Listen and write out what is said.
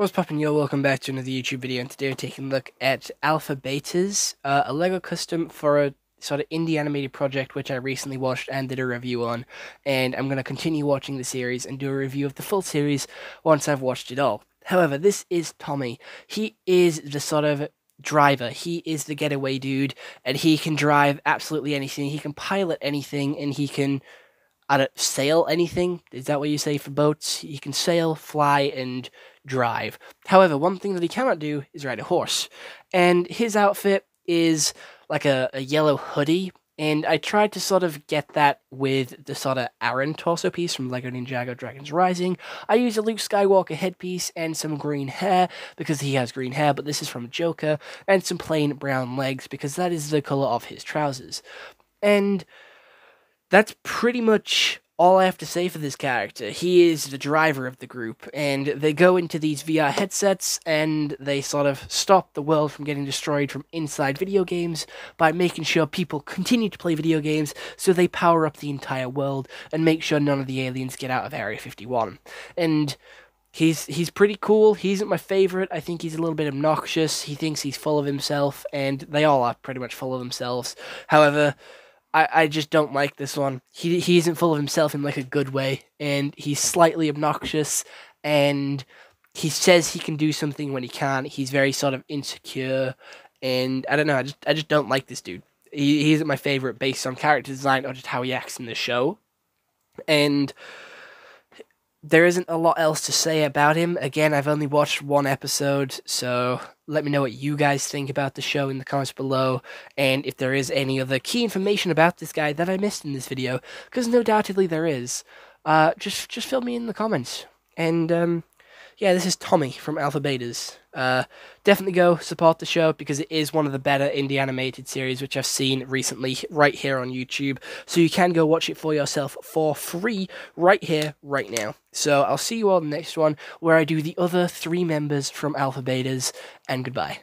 What's poppin' yo, welcome back to another YouTube video and today we're taking a look at Alpha Betas, uh, a LEGO custom for a sort of indie animated project which I recently watched and did a review on and I'm going to continue watching the series and do a review of the full series once I've watched it all. However, this is Tommy. He is the sort of driver. He is the getaway dude and he can drive absolutely anything. He can pilot anything and he can I don't sail anything. Is that what you say for boats? He can sail, fly, and drive. However, one thing that he cannot do is ride a horse. And his outfit is like a, a yellow hoodie. And I tried to sort of get that with the sort of Arin torso piece from LEGO Ninjago Dragons Rising. I used a Luke Skywalker headpiece and some green hair because he has green hair, but this is from Joker, and some plain brown legs because that is the color of his trousers. And that's pretty much all I have to say for this character. He is the driver of the group, and they go into these VR headsets and they sort of stop the world from getting destroyed from inside video games by making sure people continue to play video games so they power up the entire world and make sure none of the aliens get out of Area 51. And He's he's pretty cool. He isn't my favorite. I think he's a little bit obnoxious. He thinks he's full of himself, and they all are pretty much full of themselves. However, I, I just don't like this one. He he isn't full of himself in like a good way, and he's slightly obnoxious, and he says he can do something when he can't. He's very sort of insecure, and I don't know. I just I just don't like this dude. He he isn't my favorite based on character design or just how he acts in the show, and there isn't a lot else to say about him. Again, I've only watched one episode, so let me know what you guys think about the show in the comments below, and if there is any other key information about this guy that I missed in this video, because no doubtedly there is. Uh, just just fill me in the comments. And um, yeah, this is Tommy from Alpha Betas. Uh, definitely go support the show because it is one of the better indie animated series which I've seen recently right here on YouTube. So you can go watch it for yourself for free right here, right now. So I'll see you all in the next one where I do the other three members from Alpha Betas, and goodbye.